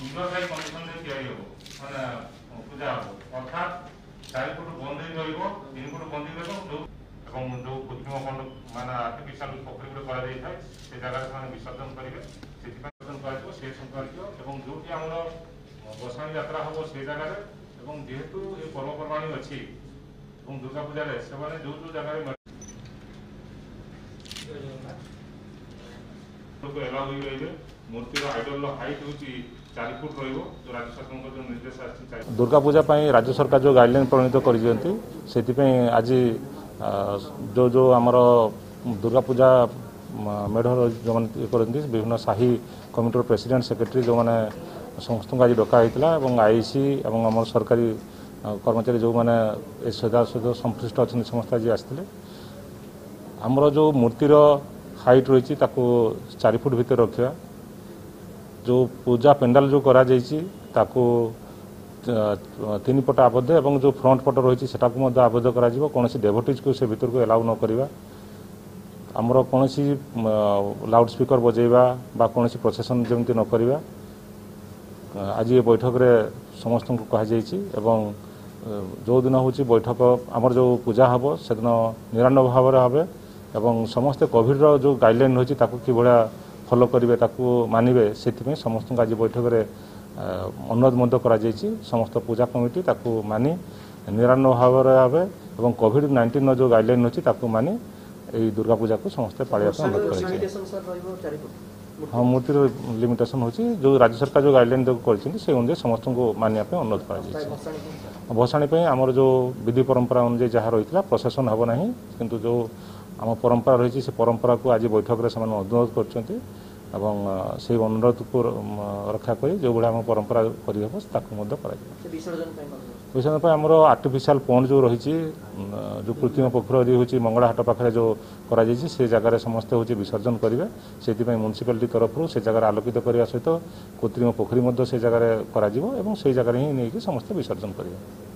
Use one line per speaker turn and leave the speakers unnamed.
দীর্ঘস্থায়ী কমিশনরে তৈরি হব মানে পূজা হব অর্থাৎ চারি ফুট বন্ধই রহব তিন ফুট বন্ধই রহব এবং ଯେଉଁ କୃତ୍ରିମ ଖଣ୍ଡ ମାନେ ଆର୍ଟିଫିସିଆଲ ପୋଖରୀଗୁଡ଼ି କରାଯାଇଥାଏ ସେ ଜାଗାରେ ସେମାନେ ବିସର୍ଜନ କରିବେ ସେଥିପାଇଁ କରାଯିବ ସେ ସମ୍ପର୍କୀୟ ଏବଂ ଯେଉଁଠି ଆମର ଗୋସାଣୀ ଯାତ୍ରା ହେବ ସେ ଜାଗାରେ ଏବଂ ଯେହେତୁ ଏ ପର୍ବପର୍ବାଣି ଅଛି ଏବଂ ଦୁର୍ଗାପୂଜାରେ ସେମାନେ ଯେଉଁ ଯେଉଁ ଜାଗାରେ ମୁହୂର୍ତ୍ତକୁ ଏଲା ହୋଇ ରହିବେ ମୂର୍ତ୍ତିର ଆଇଡଲ୍ର ହାଇଟ୍ ହେଉଛି ଚାରି ଫୁଟ ରହିବ ରାଜ୍ୟ ସରକାରଙ୍କ ଯେଉଁ ନିର୍ଦ୍ଦେଶ ଆସିଛି
ଦୁର୍ଗା ପୂଜା ପାଇଁ ରାଜ୍ୟ ସରକାର ଯେଉଁ ଗାଇଡ଼ଲାଇନ୍ ପ୍ରଣୀତ କରିଛନ୍ତି ସେଥିପାଇଁ ଆଜି ଯେଉଁ ଯେଉଁ ଆମର ଦୁର୍ଗା ପୂଜା ମେଢ଼ର ଯେଉଁମାନେ ଇଏ କରନ୍ତି ବିଭିନ୍ନ ସାହି କମିଟିର ପ୍ରେସିଡେଣ୍ଟ ସେକ୍ରେଟାରୀ ଯେଉଁମାନେ ସମସ୍ତଙ୍କୁ ଆଜି ଡକା ହେଇଥିଲା ଏବଂ ଆଇସି ଏବଂ ଆମର ସରକାରୀ କର୍ମଚାରୀ ଯେଉଁମାନେ ଏ ସଦା ସହିତ ସମ୍ପୃକ୍ତ ଅଛନ୍ତି ସମସ୍ତେ ଆଜି ଆସିଥିଲେ ଆମର ଯେଉଁ ମୂର୍ତ୍ତିର হাইট রয়েছে তাকে চারি ফুট ভিতরে রাখা যে পূজা পেন্ডাল যে করা যাইছি তাকে ତିନି ପଟ ଆବଦ୍ଧ ଏବଂ ଯେଉଁ ଫ୍ରଣ୍ଟ ପଟ ରହିଛି ସେଟାକୁ ମଧ୍ୟ ଆବଦ୍ଧ କରାଯିବ କୌଣସି ଡେଭୋଟିଜ୍କୁ ସେ ଭିତରକୁ ଏଲାଉ ନ କରିବା ଆମର କୌଣସି ଲାଉଡ଼ ସ୍ପିକର ବଜେଇବା ବା କୌଣସି ପ୍ରସେସନ୍ ଯେମିତି ନ କରିବା ଆଜି ଏ ବୈଠକରେ ସମସ୍ତଙ୍କୁ କୁହାଯାଇଛି ଏବଂ ଯେଉଁଦିନ ହେଉଛି ବୈଠକ ଆମର ଯେଉଁ ପୂଜା ହେବ ସେଦିନ ନିରାନବ ଭାବରେ ହେବ এবং ସମସ୍ତେ କୋଭିଡ଼ର ଯେଉଁ ଗାଇଡ଼ଲାଇନ୍ ରହିଛି ତାକୁ କିଭଳିଆ ଫଲୋ କରିବେ ତାକୁ ମାନିବେ ସେଥିପାଇଁ ସମସ୍ତଙ୍କୁ ଆଜି ବୈଠକରେ ଅନୁରୋଧ ମଧ୍ୟ କରାଯାଇଛି ସମସ୍ତ ପୂଜା କମିଟି ତାକୁ ମାନି ନିରାନବ ଭାବରେ ଭାବେ ଏବଂ କୋଭିଡ଼ ନାଇଣ୍ଟିନ୍ର ଯେଉଁ ଗାଇଡ଼ଲାଇନ୍ ଅଛି ତାକୁ ମାନି ଏଇ ଦୁର୍ଗା ପୂଜାକୁ ସମସ୍ତେ ପାଳିବା ପାଇଁ ଅନୁରୋଧ କରାଯାଇଛି ହଁ ମୂର୍ତ୍ତିର ଲିମିଟେସନ୍ ହେଉଛି ଯେଉଁ ରାଜ୍ୟ ସରକାର ଯେଉଁ ଗାଇଡ଼ଲାଇନ୍ ଯେଉଁ କରିଛନ୍ତି ସେଇ ଅନୁଯାୟୀ ସମସ୍ତଙ୍କୁ ମାନିବା ପାଇଁ ଅନୁରୋଧ କରାଯାଇଛି
ଭସାଣି
ପାଇଁ ଆମର ଯେଉଁ ବିଧି ପରମ୍ପରା ଅନୁଯାୟୀ ଯାହା ରହିଥିଲା ପ୍ରଶାସନ ହେବ ନାହିଁ କିନ୍ତୁ ଯେଉଁ ଆମ ପରମ୍ପରା ରହିଛି ସେ ପରମ୍ପରାକୁ ଆଜି ବୈଠକରେ ସେମାନେ ଅନୁରୋଧ କରିଛନ୍ତି এবং সেই অনুরোধকু রক্ষা করে যেভাবে
আমার পরম্পরা করিহব তাকে মধ্যে
করা বিসর্জন আমার আর্টিফিশিয়াল পন্ড যে রয়েছে যে কৃত্রিম পোখর যে হচ্ছে মঙ্গলাহাট পাখে যে করা যাইছে সে জায়গায় সমস্ত হচ্ছে বিসর্জন করবে সেইপাই মিউনিসিপালিটি তরফর সে জায়গায় আলোকিত করা সহ কৃত্রিম পোখরী সে জায়গায় করা এবং সেই জায়গায় হি নিয়ে সমস্ত বিসর্জন করবে